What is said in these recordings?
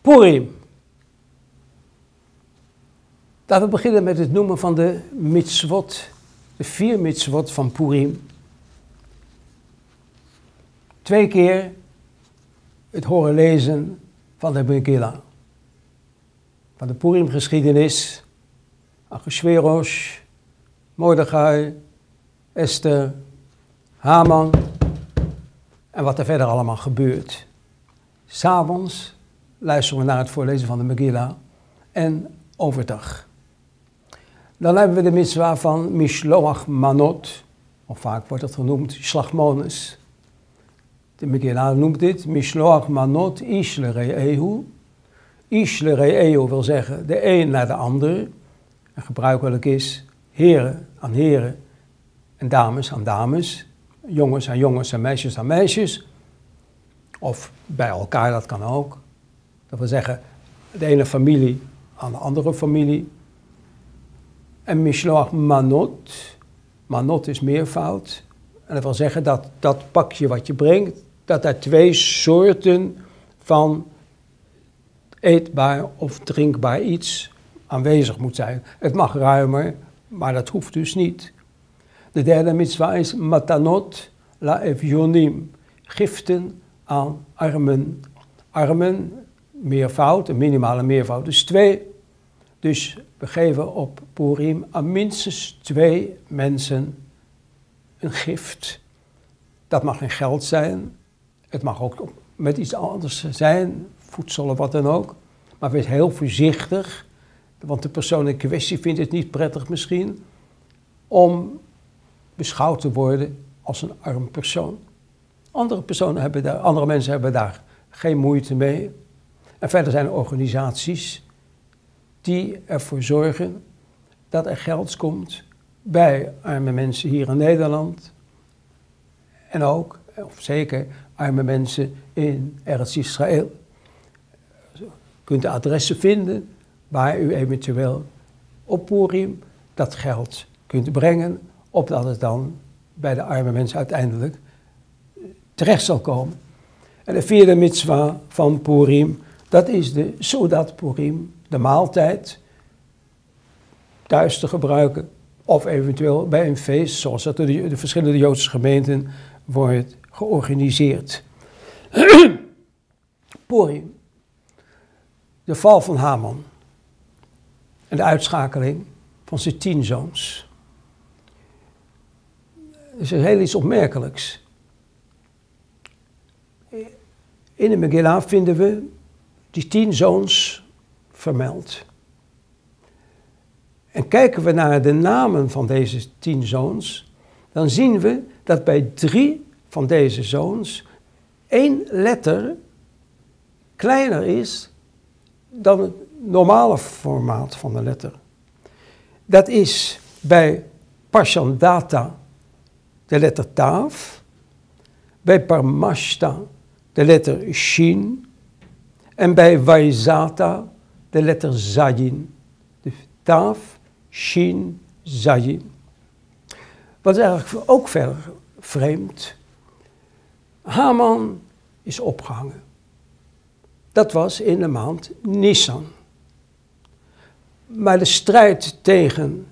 Purim. Laten we beginnen met het noemen van de mitzvot, de vier mitzvot van Purim. Twee keer het horen lezen van de Megillah. Van de Purim-geschiedenis, Achashverosh, Mordechai, Esther, Haman en wat er verder allemaal gebeurt. S'avonds luisteren we naar het voorlezen van de Megillah en overdag. Dan hebben we de mitzwa van Mishloach Manot, of vaak wordt het genoemd Slagmones. De Megillah noemt dit Mishloach Manot Ishle Ehu. Ishle Ehu wil zeggen de een naar de ander. En gebruikelijk is heren aan heren en dames aan dames. Jongens aan jongens en meisjes aan meisjes. Of bij elkaar, dat kan ook. Dat wil zeggen, de ene familie aan de andere familie. En Mishloach Manot. Manot is meervoud. En dat wil zeggen dat dat pakje wat je brengt, dat er twee soorten van eetbaar of drinkbaar iets aanwezig moet zijn. Het mag ruimer, maar dat hoeft dus niet. De derde mitzwa is matanot la evionim, giften aan armen. Armen, meervoud, een minimale meervoud is twee. Dus we geven op Purim aan minstens twee mensen een gift. Dat mag geen geld zijn, het mag ook met iets anders zijn, voedsel of wat dan ook. Maar wees heel voorzichtig, want de persoon in kwestie vindt het niet prettig misschien om beschouwd te worden als een arm persoon. Andere, personen hebben daar, andere mensen hebben daar geen moeite mee. En verder zijn er organisaties die ervoor zorgen dat er geld komt bij arme mensen hier in Nederland. En ook, of zeker, arme mensen in Eretz Israël. U kunt de adressen vinden waar u eventueel op Purim dat geld kunt brengen, opdat het dan bij de arme mensen uiteindelijk terecht zal komen. En de vierde mitzwa van Purim, dat is de Sodat Purim, de maaltijd, thuis te gebruiken of eventueel bij een feest, zoals dat door de, de verschillende Joodse gemeenten wordt georganiseerd. Purim, de val van Haman en de uitschakeling van zijn tien zoons. Dat is heel iets opmerkelijks. In de Megillah vinden we die tien zoons vermeld. En kijken we naar de namen van deze tien zoons, dan zien we dat bij drie van deze zoons één letter kleiner is dan het normale formaat van de letter. Dat is bij Pashandata de letter Taaf, bij Parmashta de letter Shin en bij Vaizata de letter Zayin. De Taaf, Shin, Zayin. Wat is eigenlijk ook verder vreemd. Haman is opgehangen. Dat was in de maand Nisan. Maar de strijd tegen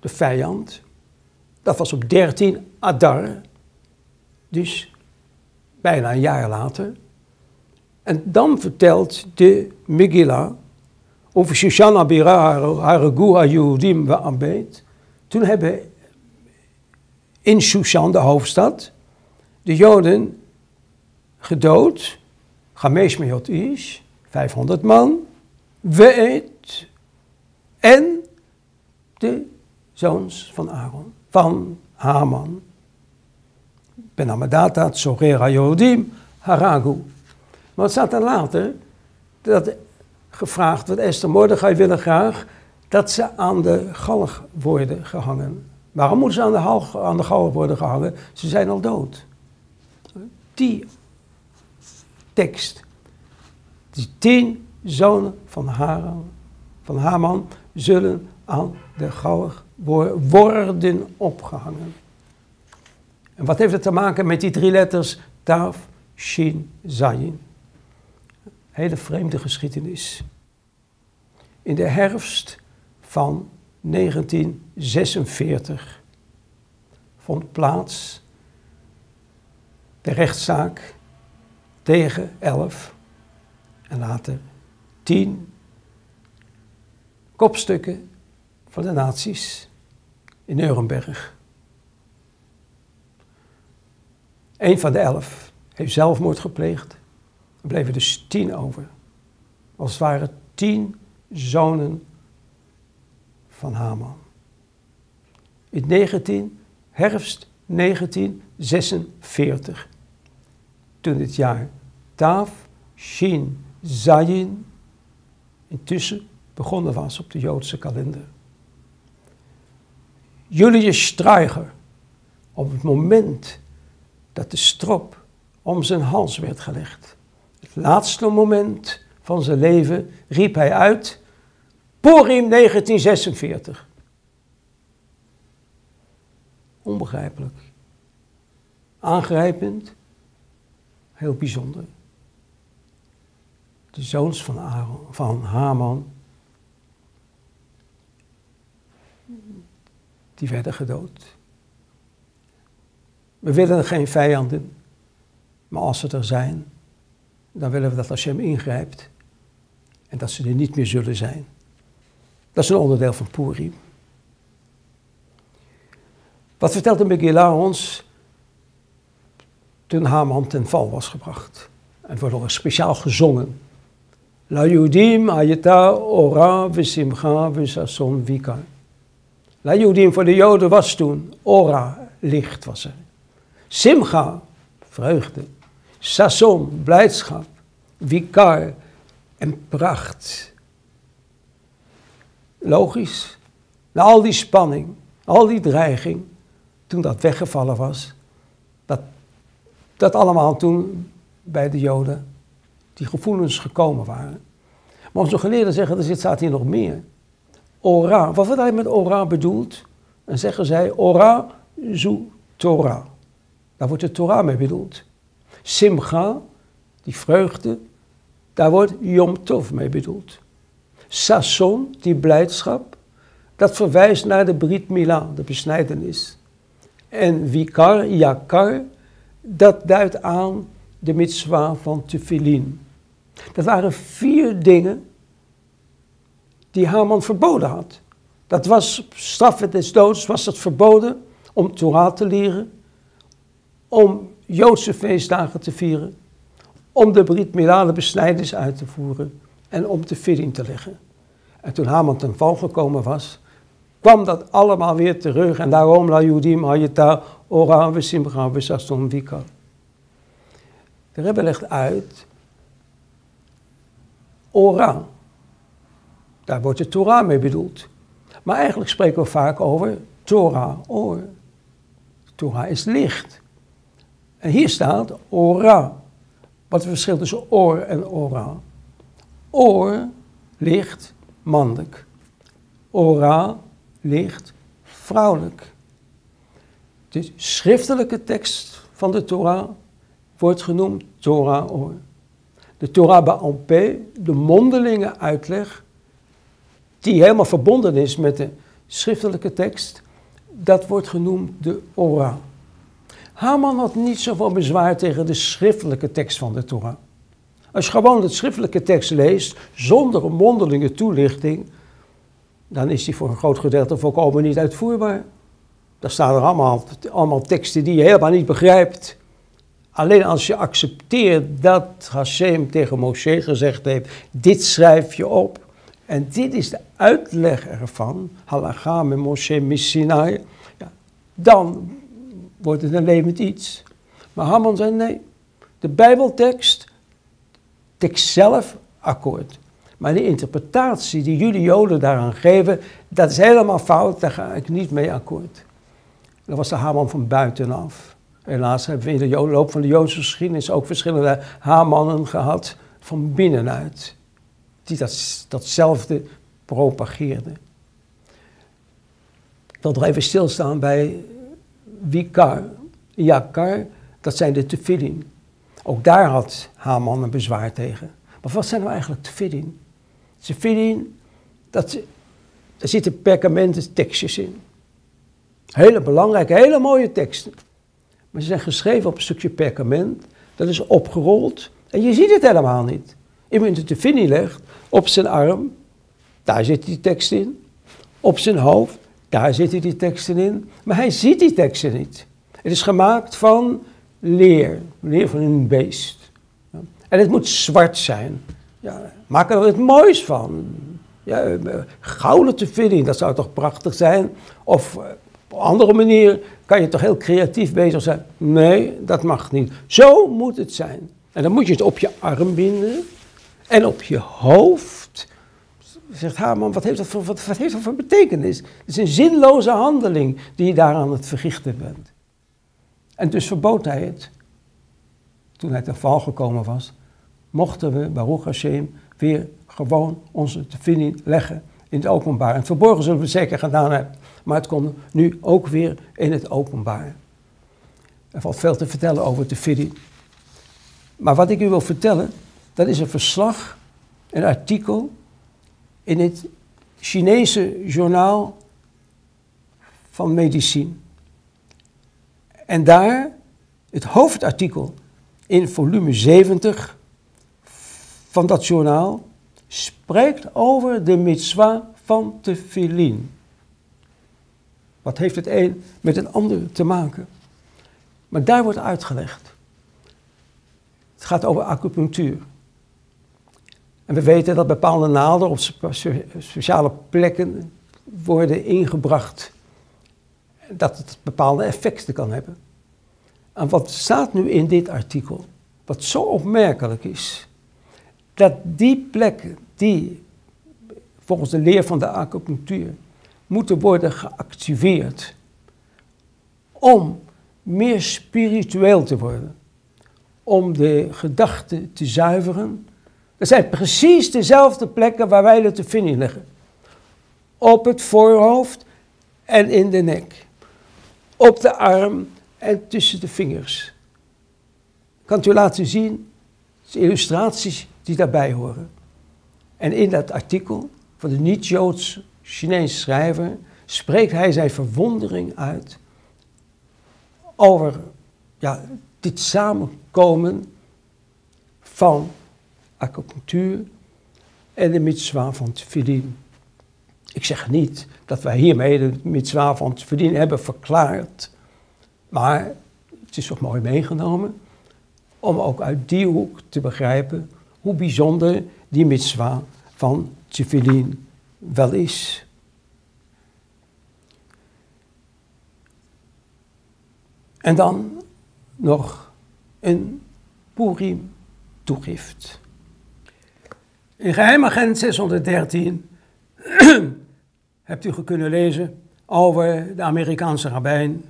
de vijand, dat was op 13 Adar, dus bijna een jaar later. En dan vertelt de Megillah over Shoshana Bira Haragu Yehudim Ambet. Toen hebben in Shushan, de hoofdstad, de Joden gedood. Gamesh Mehot Ish, 500 man. Weet en de zoons van Aaron, van Haman. Ben Amadata, Tsogera Yodim, Haragu. Maar het staat er later dat gevraagd wordt, Esther Mordechai willen graag dat ze aan de galg worden gehangen. Waarom moeten ze aan de, galg, aan de galg worden gehangen? Ze zijn al dood. Die tekst, die tien zonen van, van Haman zullen aan de galg worden opgehangen. En wat heeft het te maken met die drie letters Taf, Shin, Zayin? Hele vreemde geschiedenis. In de herfst van 1946 vond plaats de rechtszaak tegen elf en later tien kopstukken van de nazi's in Nuremberg. Een van de elf heeft zelfmoord gepleegd. Er bleven dus tien over. Als het ware tien zonen van Haman. In 19, herfst 1946. Toen het jaar Taaf, Shin, Zayin intussen begonnen was op de Joodse kalender. Julius Streicher, op het moment dat de strop om zijn hals werd gelegd, laatste moment van zijn leven, riep hij uit: Purim 1946. Onbegrijpelijk. Aangrijpend, heel bijzonder. De zoons van, Aaron, van Haman, die werden gedood. We willen geen vijanden, maar als ze er zijn, dan willen we dat Hashem ingrijpt en dat ze er niet meer zullen zijn. Dat is een onderdeel van Purim. Wat vertelt de Megillah ons toen Haman ten val was gebracht? En wordt nog speciaal gezongen. La Yudim ayeta ora vesimcha vesason vika. La Yudim voor de Joden was toen ora, licht was er. Simcha, vreugde. Sason, blijdschap. Vikar en pracht. Logisch. Na al die spanning, al die dreiging, toen dat weggevallen was, dat, dat allemaal toen bij de Joden die gevoelens gekomen waren. Maar onze geleerden zeggen, er zit, staat hier nog meer. Ora, wat wordt hij met ora bedoeld? En zeggen zij, ora zu Torah. Daar wordt de Torah mee bedoeld. Simcha, die vreugde, daar wordt Yom Tov mee bedoeld. Sasson, die blijdschap, dat verwijst naar de Brit Mila, de besnijdenis. En Vikar, Yakar, dat duidt aan de mitzwa van Tefillin. Dat waren vier dingen die Haman verboden had. Dat was straffen des doods, was het verboden om Torah te leren, om Joodse feestdagen te vieren, om de Brit Mila, de besnijdenis uit te voeren en om te Tefillin te leggen. En toen Haman ten val gekomen was, kwam dat allemaal weer terug. En daarom la Judim hayeta ora vesimcha vesaston vika. De Rebbe legt uit, ora, daar wordt de Torah mee bedoeld. Maar eigenlijk spreken we vaak over Torah, oor. Torah is licht. En hier staat ora. Wat is het verschil tussen oor en ora? Oor, licht, mannelijk. Ora, licht, vrouwelijk. De schriftelijke tekst van de Torah wordt genoemd Torah Or. De Torah Ba'ampé, de mondelinge uitleg, die helemaal verbonden is met de schriftelijke tekst, dat wordt genoemd de Ora. Haman had niet zoveel bezwaar tegen de schriftelijke tekst van de Torah. Als je gewoon de schriftelijke tekst leest, zonder een mondelinge toelichting, dan is die voor een groot gedeelte volkomen niet uitvoerbaar. Daar staan er allemaal, allemaal teksten die je helemaal niet begrijpt. Alleen als je accepteert dat Hashem tegen Moshe gezegd heeft, dit schrijf je op. En dit is de uitleg ervan, halacha met Moshe Missinai, dan wordt het een levend iets. Maar Haman zei nee, de bijbeltekst, tekst zelf, akkoord. Maar de interpretatie die jullie Joden daaraan geven, dat is helemaal fout, daar ga ik niet mee akkoord. Dat was de Haman van buitenaf. Helaas hebben we in de loop van de Joodse geschiedenis ook verschillende Hamannen gehad van binnenuit. Die dat, datzelfde propageerden. Ik wil nog even stilstaan bij Wikar. Jakar, dat zijn de tefillin. Ook daar had Haman een bezwaar tegen. Maar wat zijn nou eigenlijk tefillin? Tefillin, dat, daar zitten perkamenten tekstjes in. Hele belangrijke, hele mooie teksten. Maar ze zijn geschreven op een stukje perkament. Dat is opgerold. En je ziet het helemaal niet. Iemand het tefillin legt op zijn arm. Daar zit die tekst in. Op zijn hoofd. Daar zitten die teksten in. Maar hij ziet die teksten niet. Het is gemaakt van leer. Leer van een beest. En het moet zwart zijn. Ja, maak er het moois van. Ja, eh, gouden te vinden, dat zou toch prachtig zijn? Of eh, op een andere manier kan je toch heel creatief bezig zijn? Nee, dat mag niet. Zo moet het zijn. En dan moet je het op je arm binden en op je hoofd. Zegt Haman, wat heeft dat voor, wat, heeft dat voor betekenis? Het is een zinloze handeling die je daar aan het vergichten bent. En dus verbood hij het. Toen hij ter val gekomen was, mochten we, Baruch Hashem, weer gewoon onze tefillin leggen in het openbaar. En het verborgen zullen we zeker gedaan hebben, maar het komt nu ook weer in het openbaar. Er valt veel te vertellen over tefillin. Maar wat ik u wil vertellen, dat is een verslag, een artikel in het Chinese journaal van medicine. En daar, het hoofdartikel in volume 70 van dat journaal, spreekt over de mitzwa van tefillin. Wat heeft het een met het ander te maken? Maar daar wordt uitgelegd. Het gaat over acupunctuur. En we weten dat bepaalde naalden op speciale plekken worden ingebracht. Dat het bepaalde effecten kan hebben. En wat staat nu in dit artikel, wat zo opmerkelijk is, dat die plekken die volgens de leer van de acupunctuur moeten worden geactiveerd om meer spiritueel te worden, om de gedachten te zuiveren. Dat zijn precies dezelfde plekken waar wij het te vinden leggen. Op het voorhoofd en in de nek. Op de arm en tussen de vingers. Kan u laten zien, illustraties die daarbij horen. En in dat artikel van de niet-Joods Chinese schrijver spreekt hij zijn verwondering uit over ja, dit samenkomen van acupunctuur en de mitzwa van tefillin. Ik zeg niet dat wij hiermee de mitzwa van tefillin hebben verklaard, maar het is toch mooi meegenomen om ook uit die hoek te begrijpen hoe bijzonder die mitzwa van tefillin wel is. En dan nog een Purim toegift. In geheimagent 613 hebt u kunnen lezen over de Amerikaanse rabbijn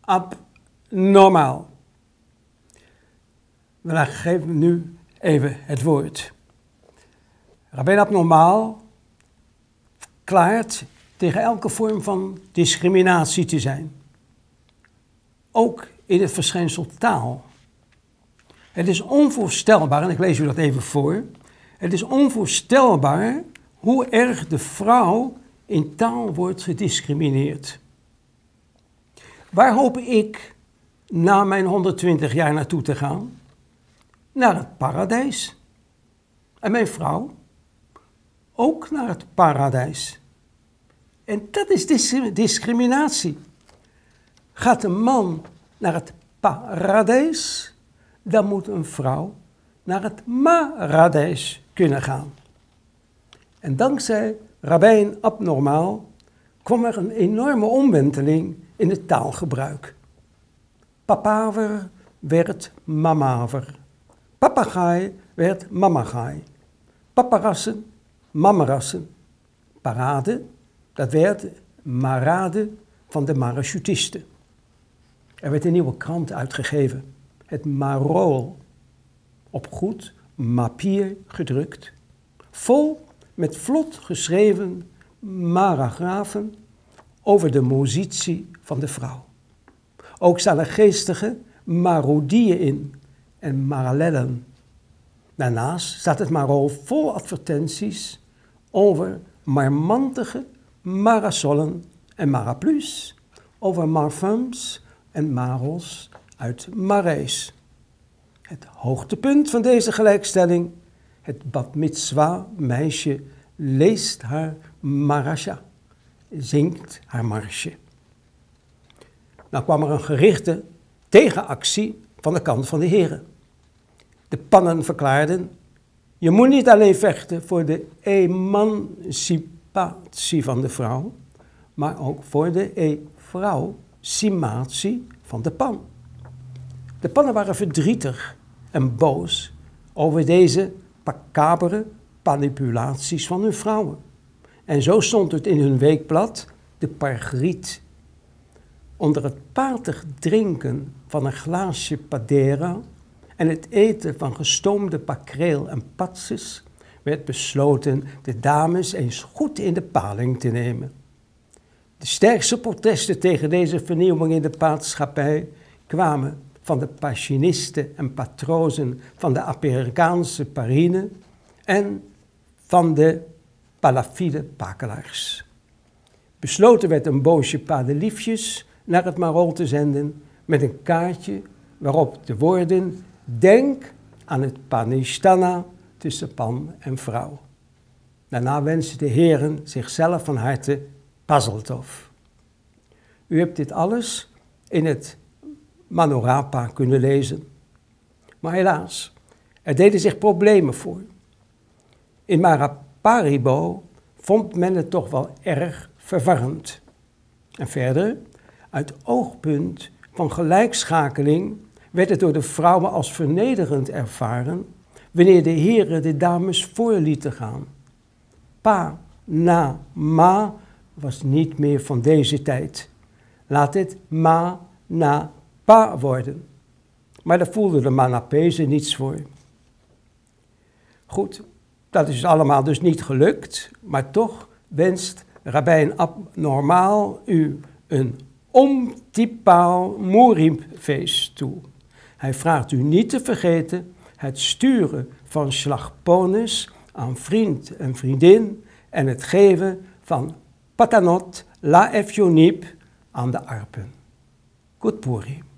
abnormaal. We geven nu even het woord. Rabijn abnormaal klaart tegen elke vorm van discriminatie te zijn. Ook in het verschijnsel taal. Het is onvoorstelbaar, en ik lees u dat even voor. Het is onvoorstelbaar hoe erg de vrouw in taal wordt gediscrimineerd. Waar hoop ik na mijn 120 jaar naartoe te gaan? Naar het paradijs. En mijn vrouw ook naar het paradijs. En dat is discriminatie. Gaat een man naar het paradijs, dan moet een vrouw naar het maradijs kunnen gaan. En dankzij Rabijn Abnormaal kwam er een enorme omwenteling in het taalgebruik. Papaver werd mamaver. Papagaai werd mamagaai. Paparassen, mamarassen. Parade, dat werd marade van de marachutisten. Er werd een nieuwe krant uitgegeven, het Marool, op goed papier gedrukt, vol met vlot geschreven maragrafen over de positie van de vrouw. Ook staan er geestige marodieën in en maralellen. Daarnaast staat het Marol vol advertenties over marmantige marasollen en maraplus, over marfums en marels uit Marais. Het hoogtepunt van deze gelijkstelling, het bat mitzwa meisje leest haar marasha, zingt haar marsje. Nou kwam er een gerichte tegenactie van de kant van de heren. De pannen verklaarden, je moet niet alleen vechten voor de emancipatie van de vrouw, maar ook voor de e-vrouw-simatie van de pan. De pannen waren verdrietig en boos over deze pakabere manipulaties van hun vrouwen. En zo stond het in hun weekblad, de Pargriet. Onder het patig drinken van een glaasje padera en het eten van gestoomde pakreel en patses werd besloten de dames eens goed in de paling te nemen. De sterkste protesten tegen deze vernieuwing in de maatschappij kwamen van de passionisten en patrozen van de Amerikaanse parine en van de palafide pakelaars. Besloten werd een boosje padeliefjes naar het Marol te zenden met een kaartje waarop de woorden Denk aan het panishtana tussen pan en vrouw. Daarna wensen de heren zichzelf van harte Pazeltov. U hebt dit alles in het Manorapa kunnen lezen. Maar helaas, er deden zich problemen voor. In Maraparibo vond men het toch wel erg verwarrend. En verder, uit oogpunt van gelijkschakeling werd het door de vrouwen als vernederend ervaren wanneer de heren de dames voor lieten gaan. Pa, na, ma was niet meer van deze tijd. Laat het ma, na, pa worden. Maar daar voelden de Manapezen niets voor. Goed, dat is allemaal dus niet gelukt, maar toch wenst Rabijn Abnormaal u een omtipaal Moerimfeest toe. Hij vraagt u niet te vergeten het sturen van slagponis aan vriend en vriendin en het geven van patanot la efionip aan de arpen. Goed Purim.